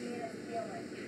you to feel it.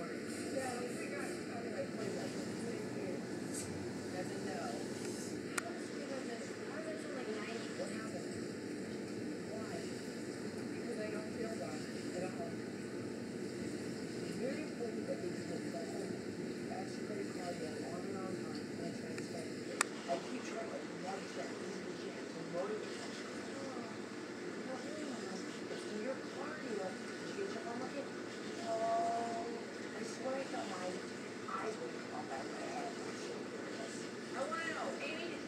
No,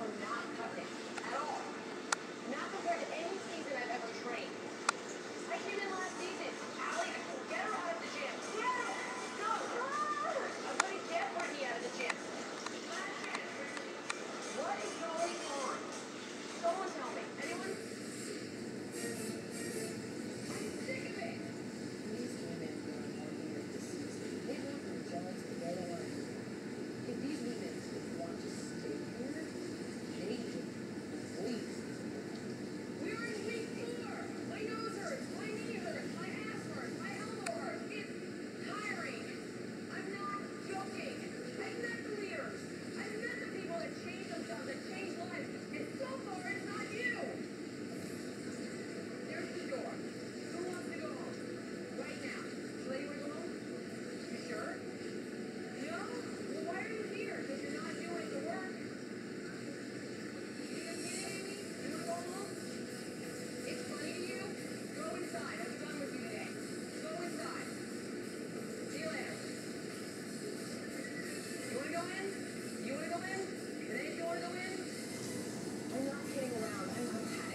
are Not compared to any season I've ever trained. I came in last season. win? You wanna go in? They wanna go in? I'm not kidding around. I'm not